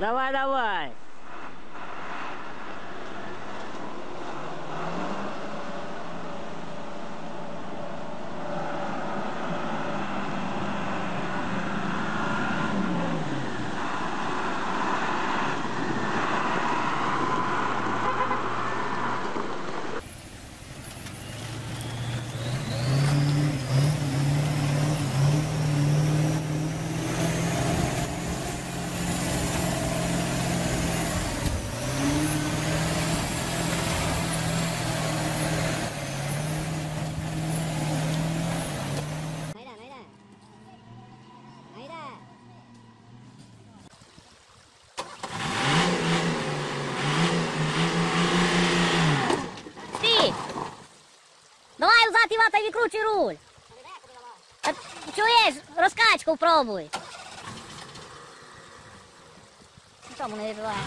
Давай, давай. Івата і відкручуй руль. Та чуєш, розкачку пробуй. Чому не відбуває?